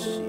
shit.